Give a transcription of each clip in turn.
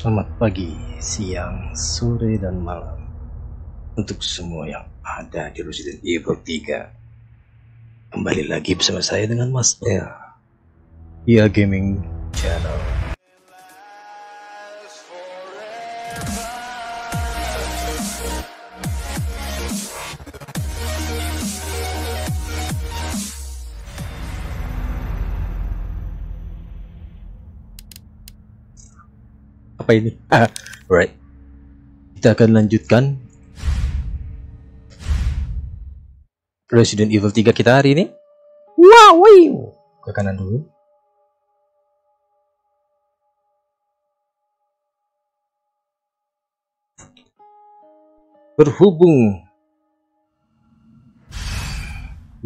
Selamat pagi, siang, sore, dan malam untuk semua yang ada di Resident Evil 3. Kembali lagi bersama saya dengan Mas El. Via Gaming Apa ini? Right. Kita akan lanjutkan Resident Evil 3 kita hari ini. Wow, wow. Ke kanan dulu. Berhubung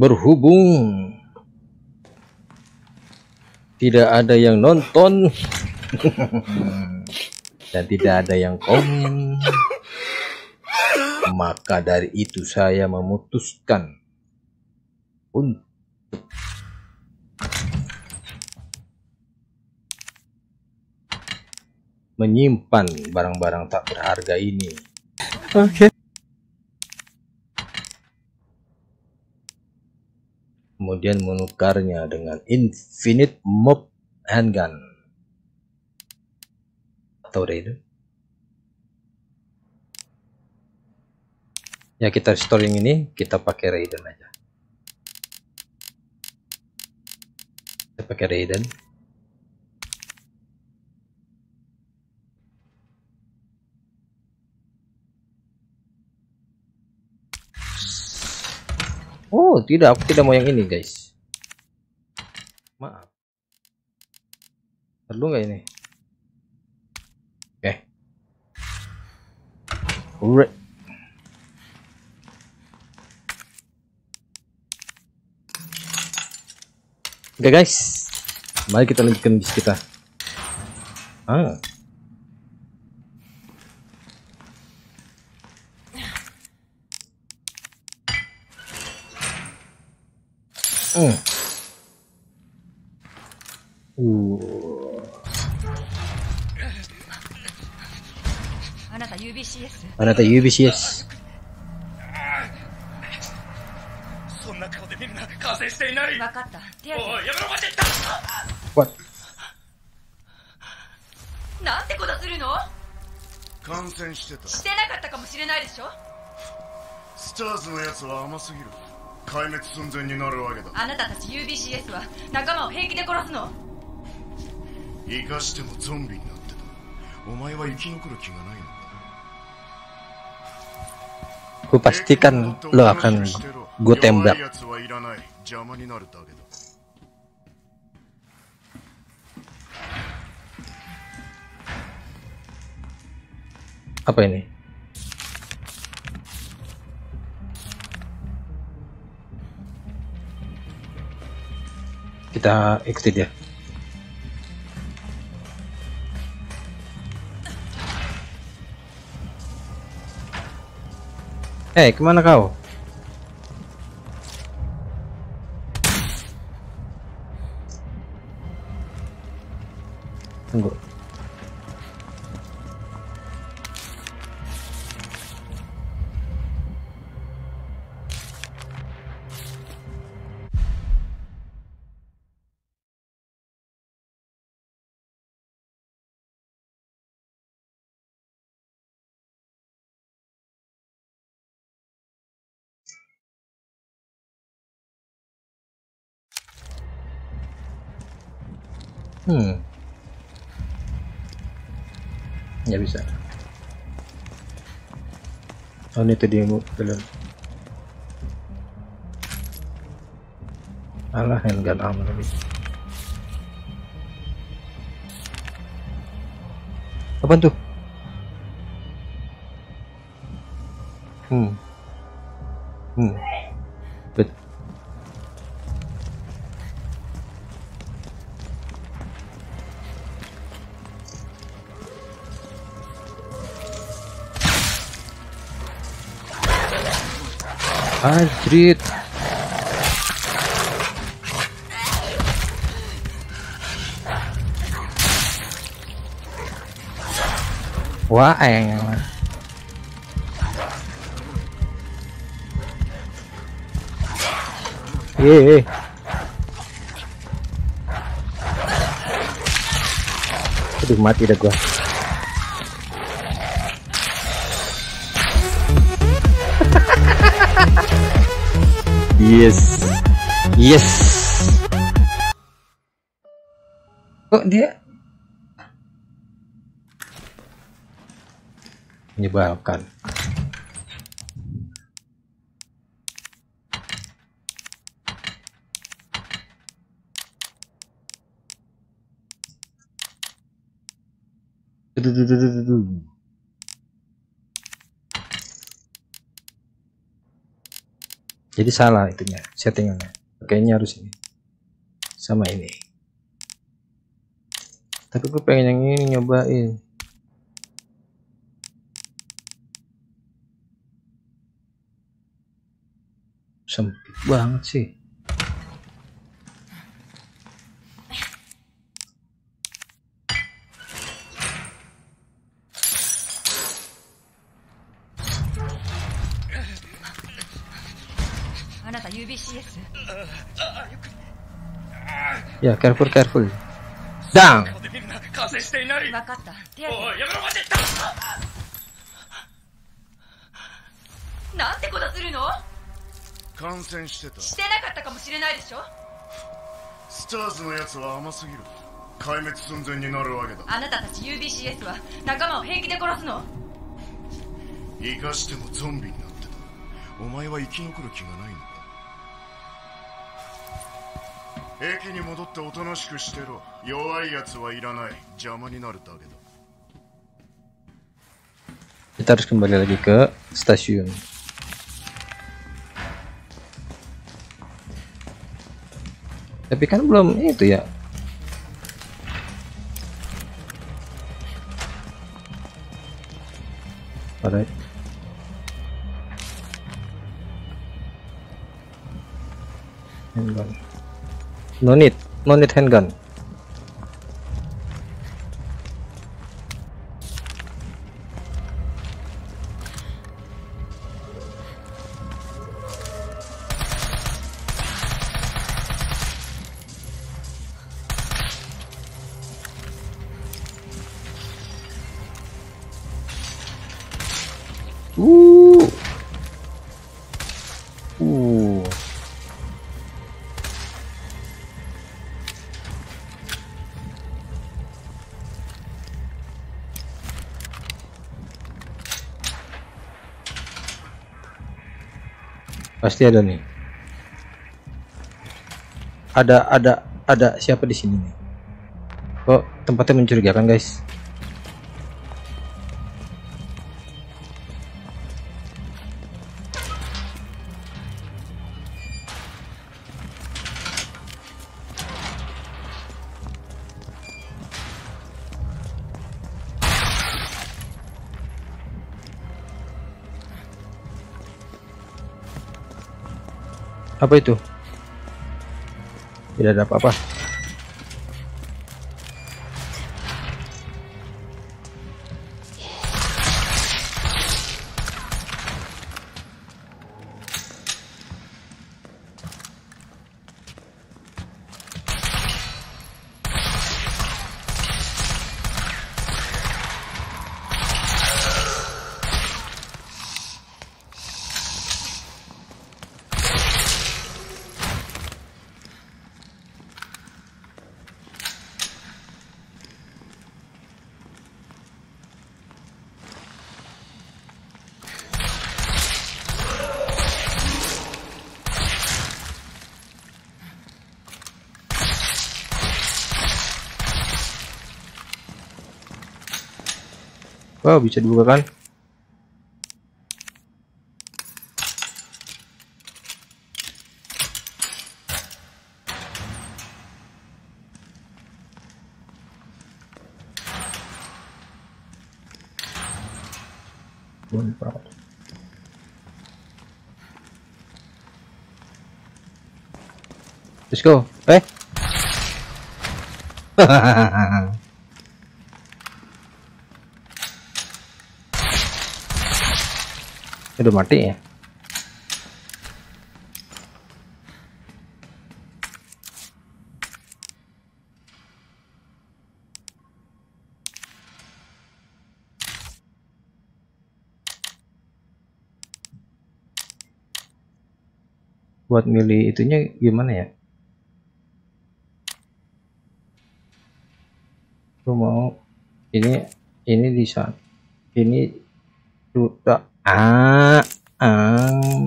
berhubung tidak ada yang nonton dan tidak ada yang komen maka dari itu saya memutuskan untuk menyimpan barang-barang tak berharga ini. Oke. kemudian menukarnya dengan infinite mob handgun atau ya kita store yang ini kita pakai Raiden aja. Kita pakai Raiden. Oh tidak aku tidak mau yang ini guys. Maaf. Perlu nggak ini oke Alright. Oke guys, mari kita lanjutkan bis kita. Ah. Hmm. Uh. あなた UBCS あなた UBCS。そんな顔でみんな感染していない。分かった。手当おいやめろマジ What? なんてことするの？感染してた。してなかったかもしれないでしょ？スターズのやつは甘すぎる。壊滅寸前になるわけだ。あなたたち UBCS は仲間を平気で殺すの？生かしてもゾンビになってた。お前は生き残る気がないのか？Gue pastikan lo akan gue tembak. Apa ini? Kita exit ya. Eh, ke mana kau? Tunggu. Hmm. Ya bisa. Oh ini tadi yang belum. Alah handgun aman lagi. Apa tuh? Hmm. Hmm. Anjrit. Wah, eh. Eh, eh. Aduh, mati dah gua. Yes. Yes. Kok dia menyebalkan? Dudududududu. Jadi salah itunya settingannya. Kayaknya harus ini sama ini. Tapi gue pengen yang ini nyobain. Sempit banget sih. UBCS Ya, careful, careful. るな完成していない。分かった。手当て。おいやめろ待て。なんてことするの？感染してた。してなかったかもしれないでしょ？スターズのやつは甘すぎる。壊滅寸前になるわけだ。あなたたち UBCS は仲間を平気で殺すの？生かしてもゾンビになってた。お前は生き残る気がないの駅に戻っておとなしくしてろ弱いやつはいらない邪魔になるだけだ Kita harus kembali lagi ke stasiun. Tapi kan belum itu ya. Alright. Handgun. No need, no need handgun. Pasti ada nih. Ada ada ada siapa di sini nih? Kok tempatnya mencurigakan, guys? Apa itu? Tidak ada apa-apa. Wow, bisa dibuka kan? Let's go. Eh? Udah mati ya? Buat milih itunya gimana ya? Lu mau ini ini di saat ini sudah ah ah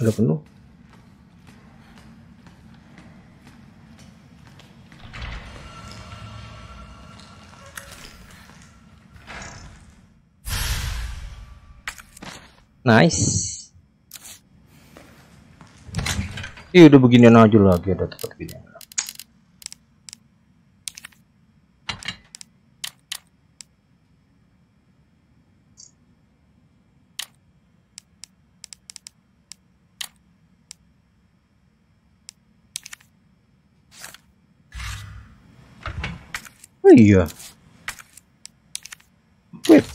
udah penuh. Nice. Ih udah beginian aja lagi ada tempat gini. Oh iya. Wait.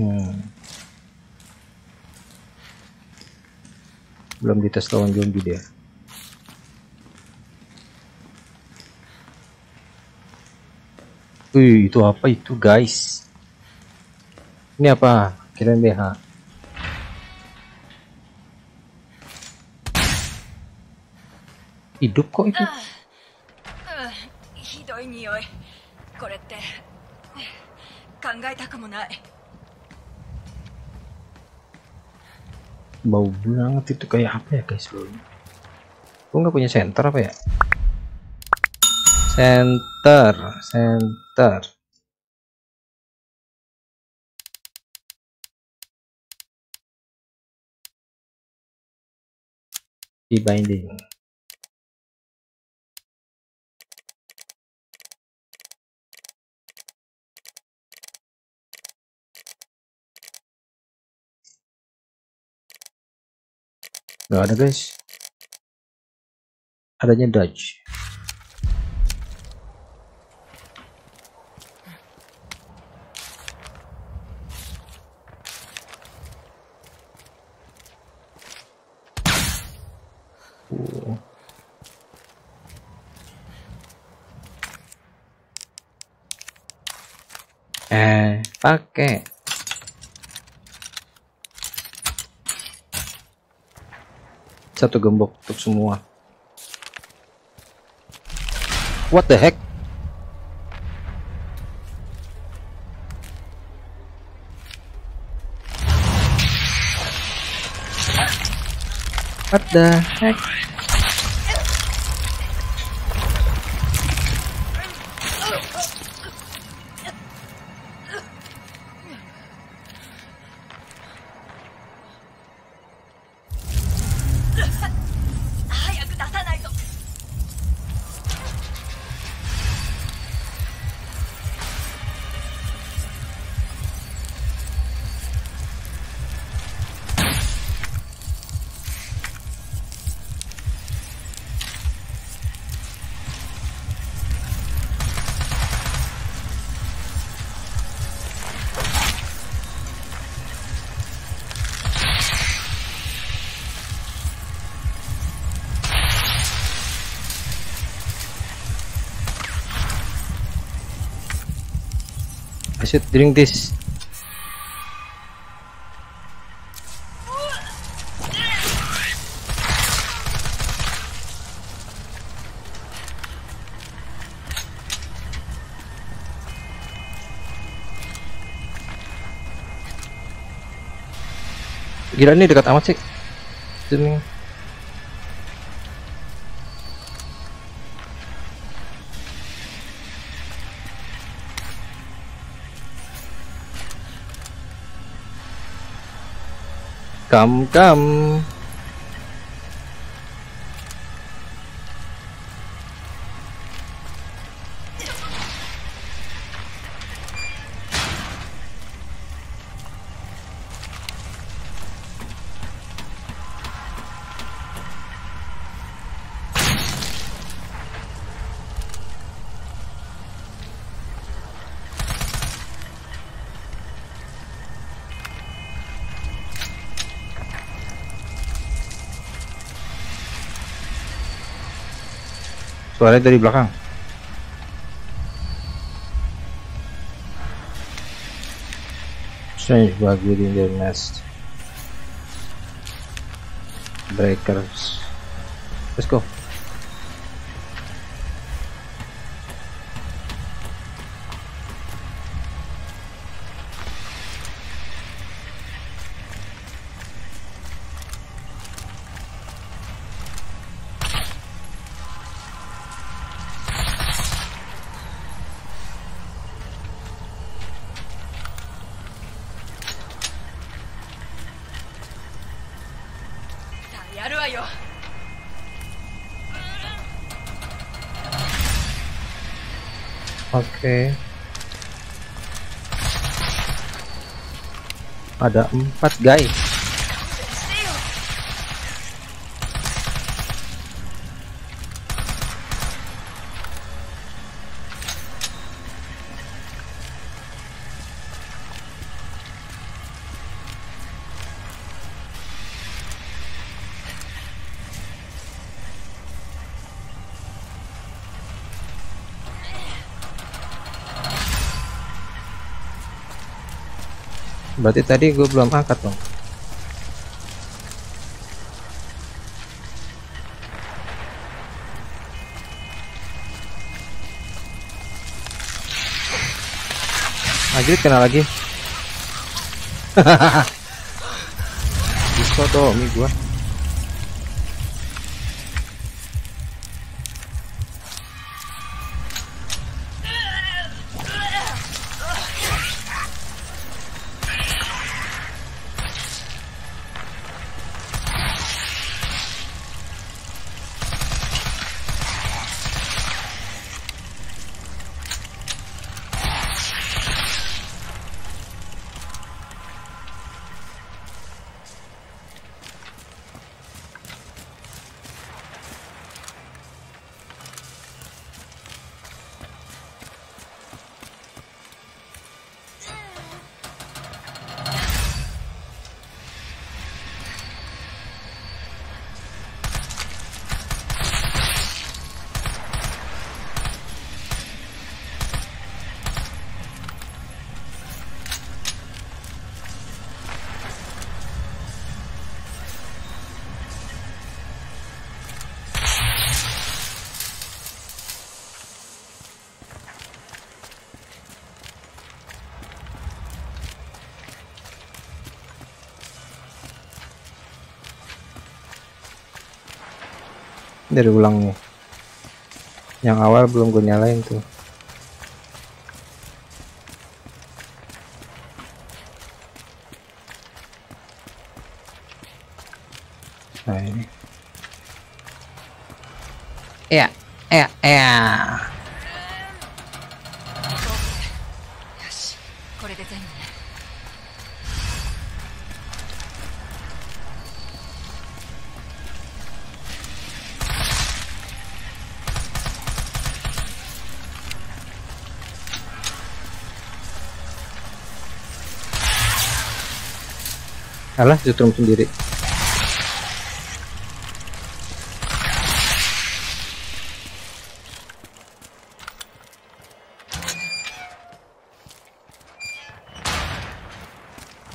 Hmm. Belum dites lawan zombie dia. Wih, itu apa itu guys? Ini apa? Kirain BH. hidup kok itu? Bau banget itu kayak apa ya guys bau gue nggak punya center apa ya? Center center di binding. Gak ada guys. Adanya Dodge. Uh. Eh, pakai. Satu gembok untuk semua. What the heck? What the heck? I should drink this. Gila ini dekat amat sih. Sini. Come, come. Suaranya dari belakang. Bug within their nest. Breakers. Let's go. Ada empat guys. Berarti tadi gue belum angkat dong. Anjir kena lagi. Bisa tuh mi gua. Dari ulang nih. Yang awal belum gue nyalain tuh. Nah ini. Ya ya ya alah setrum sendiri.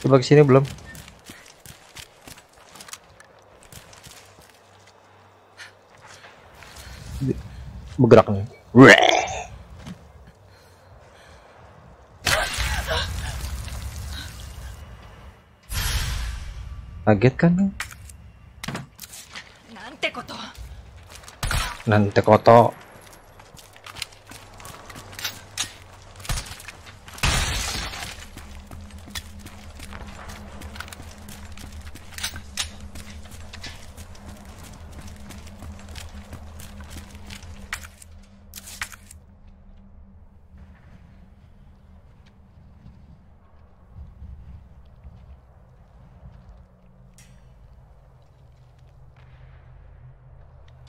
Coba ke sini belum bergerak nih kaget kan nante koto. Koto.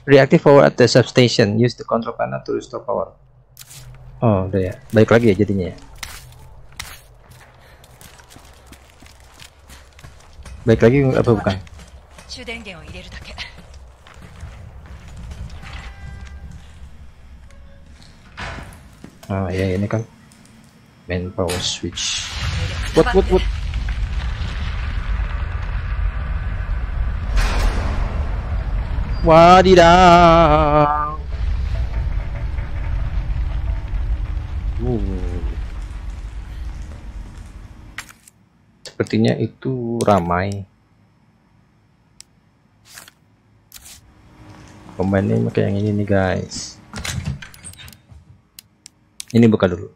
Reactive power at the substation. Use the control panel to restore power. Oh, udah ya. Baik lagi ya jadinya ya. Baik lagi apa bukan? Ah oh, ya ini kan main power switch. What what what? Wadidaw. Sepertinya itu ramai. Pemainnya pakai yang ini nih guys. Ini buka dulu.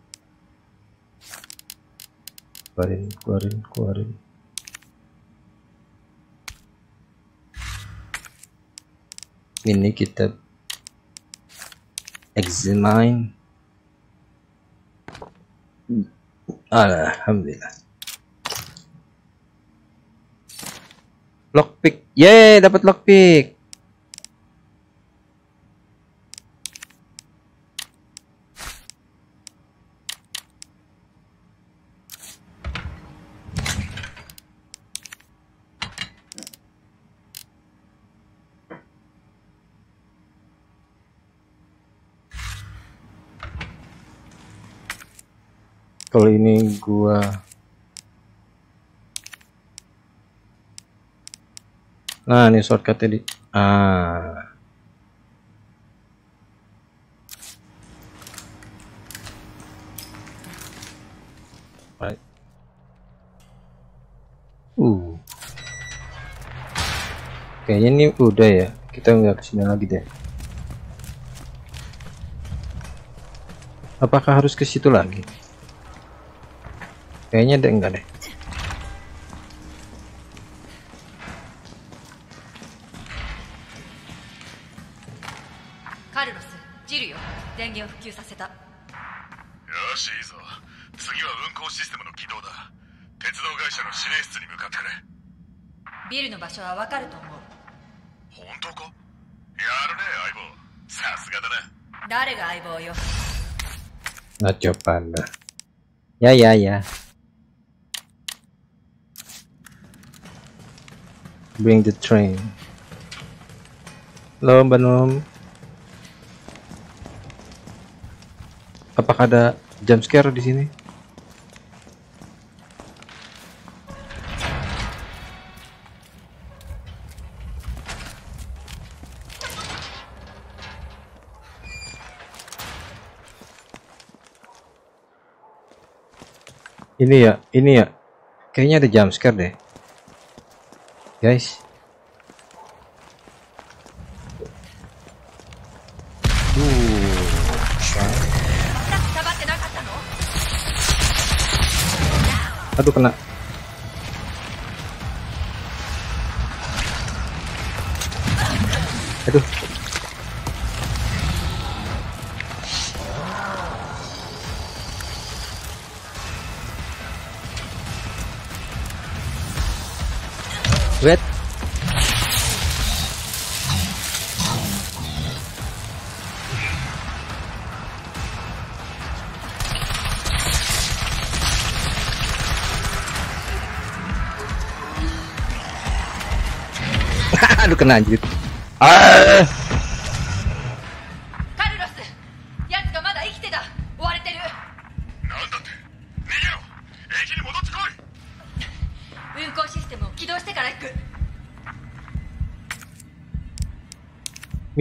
Keluarin, keluarin, keluarin. Ini kita examine. Alhamdulillah. Lockpick. Yeay, dapat lockpick. Kalau ini gua Nah, ini shortcutnya di ah. Uh. Kayaknya ini udah ya. Kita nggak ke sini lagi deh. Apakah harus ke situ lagi? Kayaknya deh enggak deh. カルロスジルよ電源を復旧させた。よしいいぞ。次は運行システムの起動だ。鉄道会社の指令室に向かってくれ。ビルの場所はわかると思う。本当か？やるね相棒。さすがだな誰が相棒よ？Not your panda. Ya ya ya. Bring the train. Halo Mbak. Apakah ada jump scare di sini? Ini ya, ini ya. Kayaknya ada jump scare deh guys. Aduh kena. Aduh. kena anjir. Ah!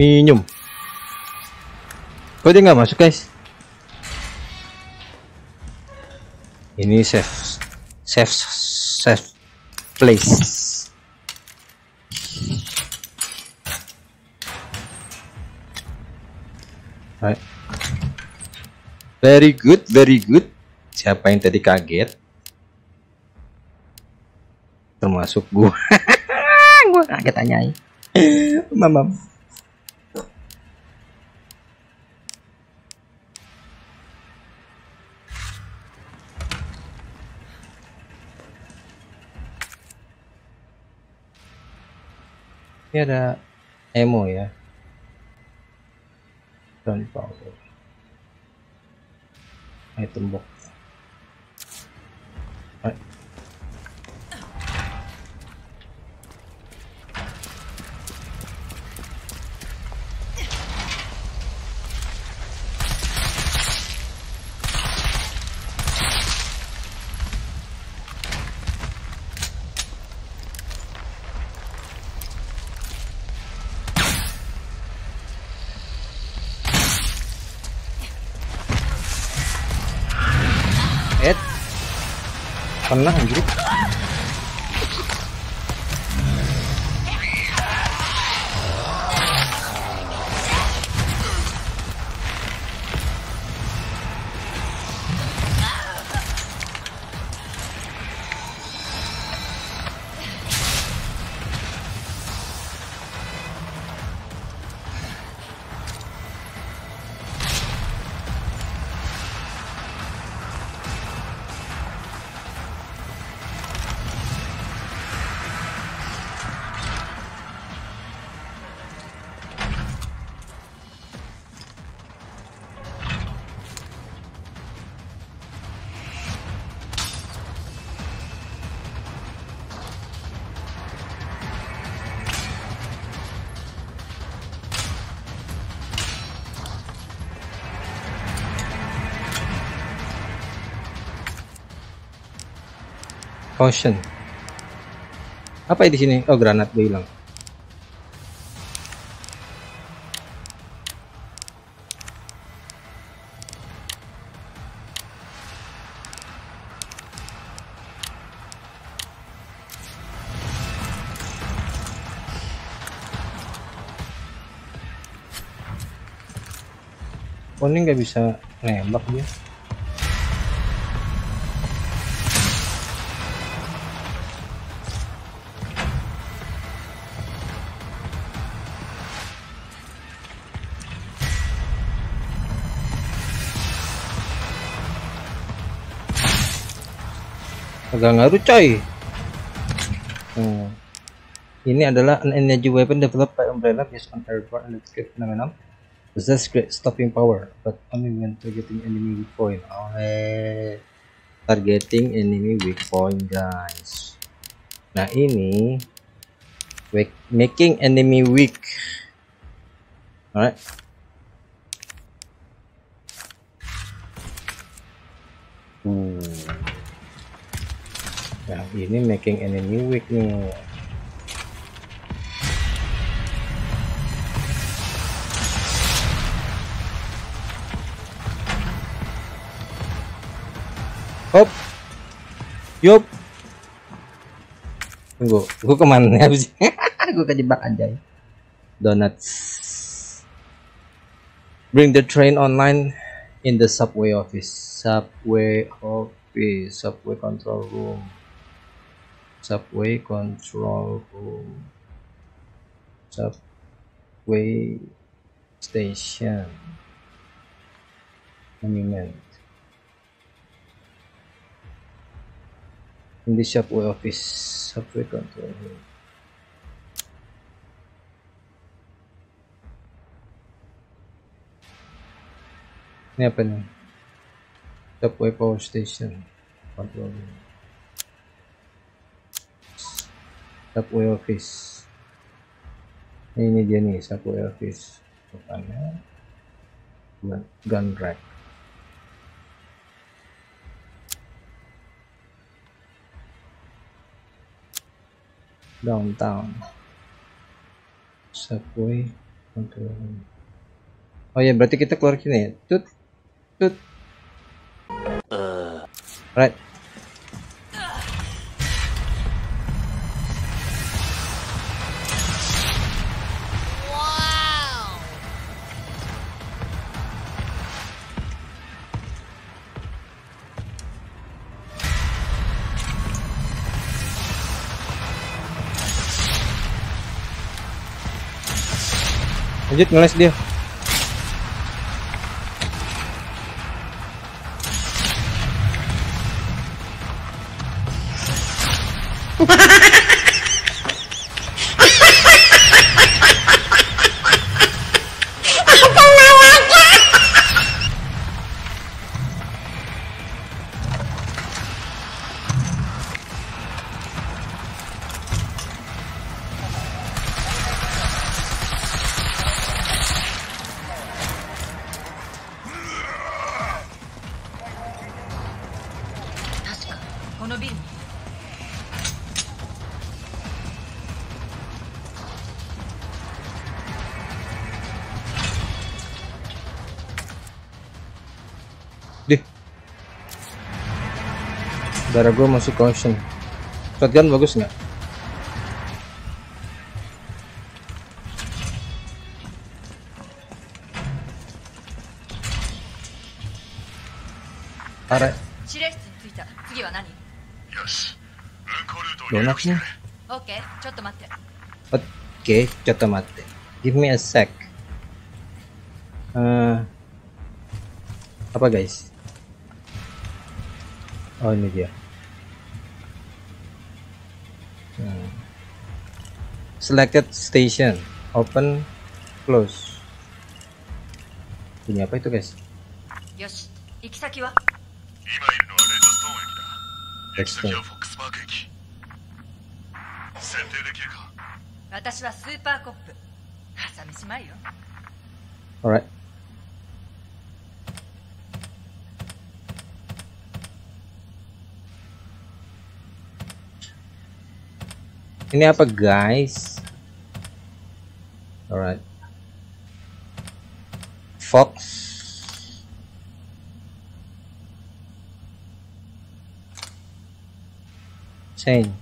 ミニョン。Pwede nga masuk guys. Ini safe. Safe. Safe place. Very good, very good. Siapa yang tadi kaget? Termasuk gua. gua kaget tanyai. Mamam. Ini ada emo ya. Dan power. Item box. Right. Kena anjir. Caution. Apa di sini? Oh, granat gue hilang. Oh ini nggak bisa nembak dia. Agak ngaruh coy hmm. ini adalah an energy weapon developed by Umbrella based on airborne electric phenomenon possess great stopping power but only when targeting enemy weak point oh, eh. targeting enemy weak point guys nah ini making enemy weak alright hmm. Nah, ini making enemy weak nih. Hop. Yup. Tunggu, gua ke mana habis? gua kejebak aja. Donuts. Bring the train online in the subway office. Subway office. Subway control room subway control room subway station monument. In the subway office subway control room. Ini subway power station control room subway office. Ini dia nih subway office. Depannya gun rack. Downtown. Subway control oh ya berarti kita keluar sini ya? Tut tut. Right lanjut ngeles dia darah gue masih caution shotgun bagus nggak Are. Donatnya. Oke, oke. Give me a sec. Uh, apa guys? Oh ini dia. Selected station. Open, close. Ini apa itu guys? よし行き先は今いるのはレッドストーン駅だ駅先はフォックスパーク駅設定できるか私はスーパーコップ朝飯前よ Alright. Ini apa guys? Alright. Fox. Chain.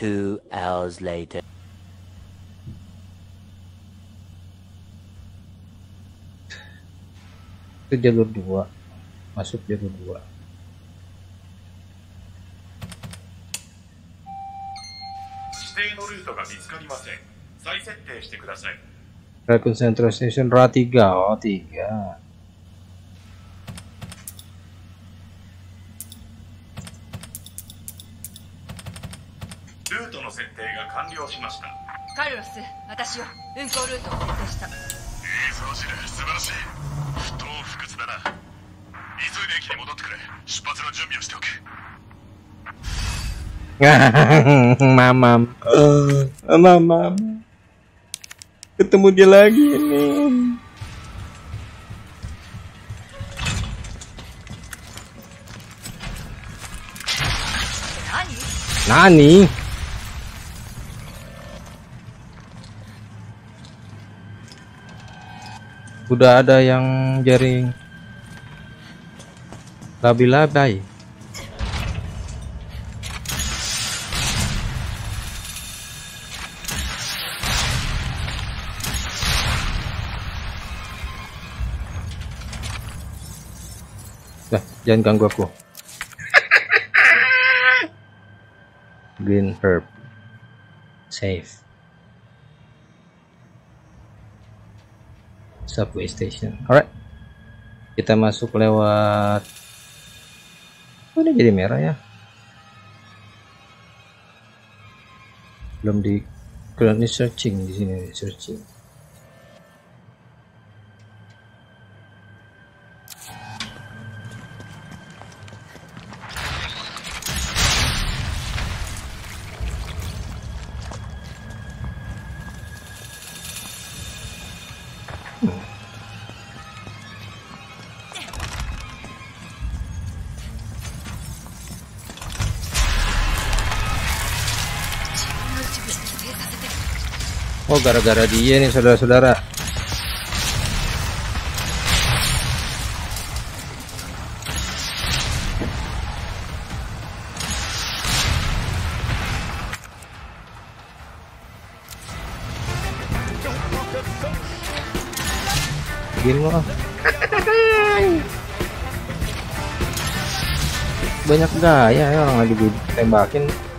Two hours later. Itu jalur dua. Masuk jalur dua. ルートが見つかりません再設定してください Raccoon Central Station RA 3. Oh, 3. mamam. Uh, mamam. Ketemu dia lagi ini. Nani? Udah ada yang jaring labi-labai. Jangan ganggu aku. Green herb. Safe. Subway station. Alright. Kita masuk lewat. Oh, ini jadi merah ya. Belum di currently searching di sini searching. Oh, gara-gara dia nih saudara-saudara. Gini loh. Banyak gaya ya orang lagi ditembakin.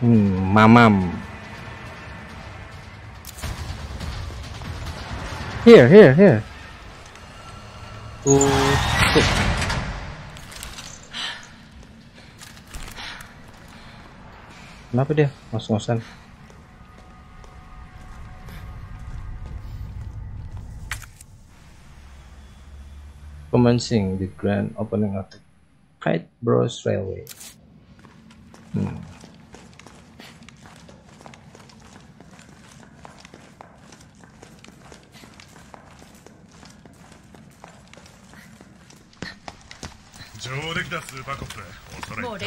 Hmm, mamam. Here, here, here. Tuh, tuh. Kenapa dia ngos-ngosan? commencing the grand opening of the Kite Bros Railway. Hmm.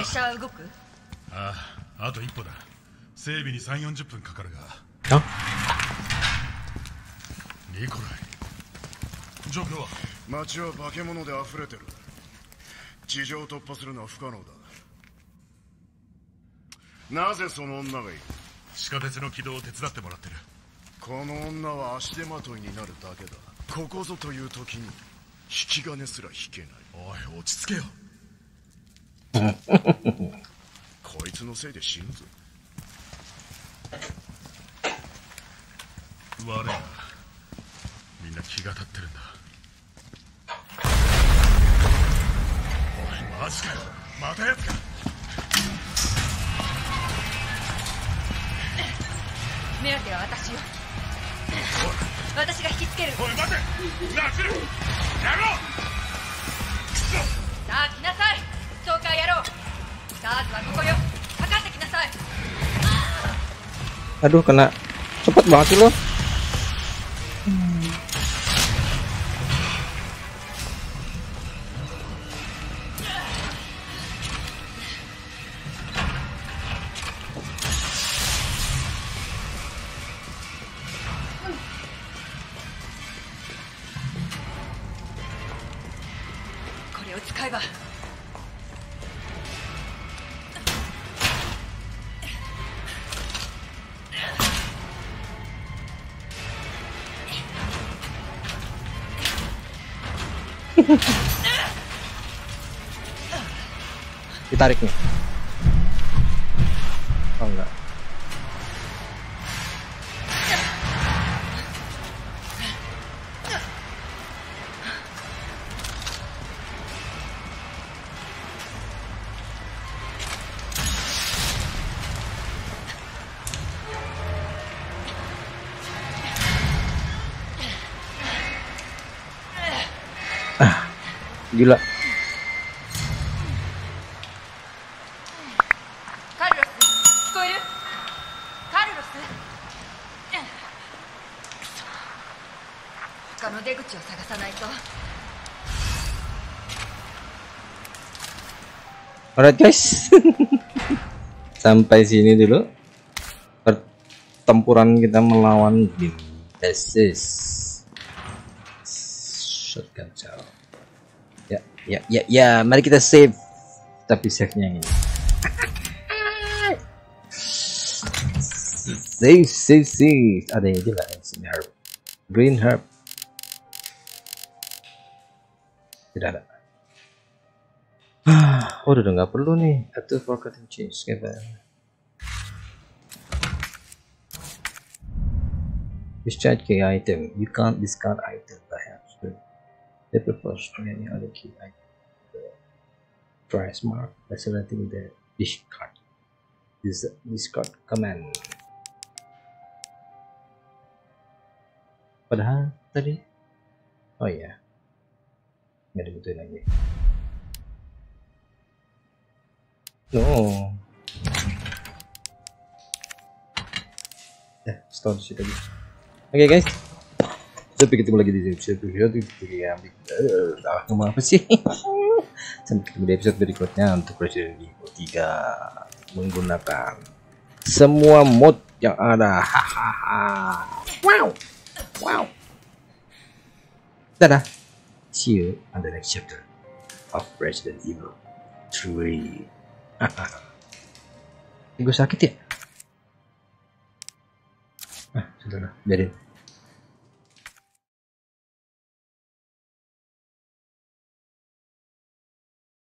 列車は動く？あああと一歩だ。整備に3 4 0分かかるが。Huh? ニコライ状況は？街は化け物で溢れてる。地上を突破するのは不可能だ。なぜその女がいる？地下鉄の軌道を手伝ってもらってる。この女は足手まといになるだけだ。ここぞという時に引き金すら引けない。おい落ち着けよこいつのせいで死ぬぞ。悪いなみんな気が立ってるんだ。おいマジかよ。またやつか。目当ては私よ。私が引きつける。おい待て。なってる。やろ。うさあ来なさい Aduh kena cepet banget sih lo.「Ditarik nih. Oh enggak. Ah, gila. Alright guys, sampai sini dulu pertempuran kita melawan Bim Desis Shotgun Chow. Ya, ya, ya, ya, mari kita save. Tapi save-nya yang ini. save, save, save. Ada yang di sini herb. Green herb. Tidak ada. Oh, udah nggak perlu nih. Atau forgotten change kita. Discharge key item. You can't discard item perhaps. But they prefer storing any other key item. The price mark selecting the discard. This discard command. Padahal tadi. Oh iya. Nggak dibutuhin lagi. No. Ya, stop di situ aja. Oke guys. Sampai ketemu lagi di episode episode yang ah, ngomong apa sih? Sampai ketemu di episode berikutnya untuk Resident Evil 3 menggunakan semua mod yang ada. Hahaha. wow. Wow. Dadah. See you on the next chapter of Resident Evil 3. Gue sakit ya? Ah, sudah lah, biarin.